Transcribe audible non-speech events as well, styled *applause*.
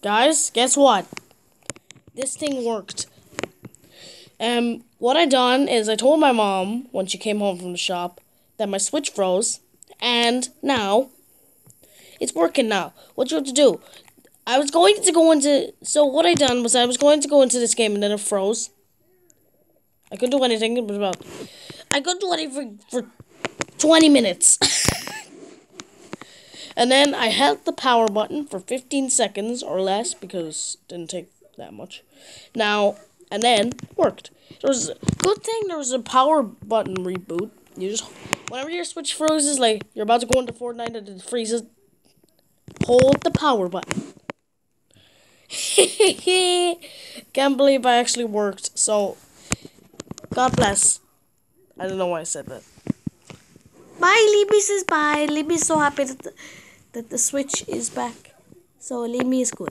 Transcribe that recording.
Guys, guess what? This thing worked. Um, what I done is I told my mom when she came home from the shop that my switch froze, and now it's working now. What you have to do? I was going to go into so what I done was I was going to go into this game and then it froze. I couldn't do anything. It was about I couldn't do anything for, for twenty minutes. *laughs* and then I held the power button for fifteen seconds or less because it didn't take that much. Now and then worked. There was a good thing there was a power button reboot. You just whenever your switch freezes, like you're about to go into Fortnite and it freezes, hold the power button. *laughs* Can't believe I actually worked. So God bless. I don't know why I said that. Bye, Libby says bye. Libby's so happy that that the switch is back. So Libby is good.